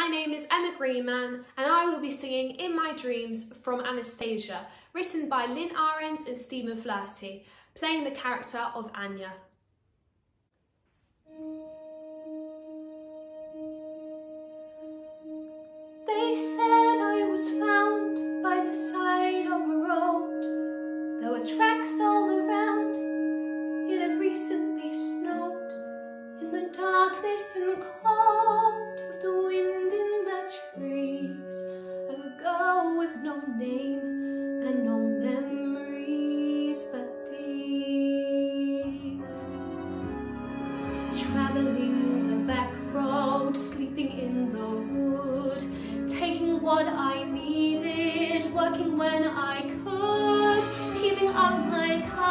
my name is Emma Greenman and I will be singing In My Dreams from Anastasia, written by Lynn Ahrens and Stephen Flaherty, playing the character of Anya. They said I was found by the side of a road. There were tracks all around, it had recently snowed. In the darkness and cold, no name and no memories but these. Traveling the back road, sleeping in the wood, taking what I needed, working when I could, keeping up my courage,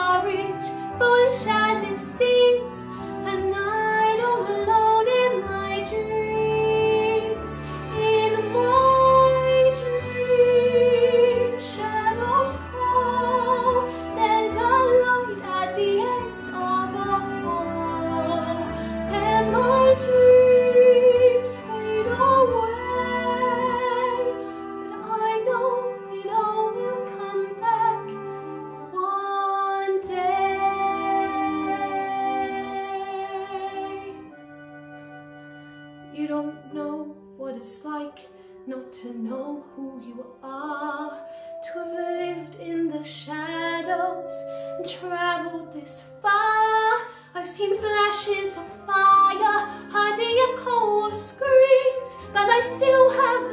You don't know what it's like not to know who you are, to have lived in the shadows and traveled this far. I've seen flashes of fire, heard the echo of screams, but I still have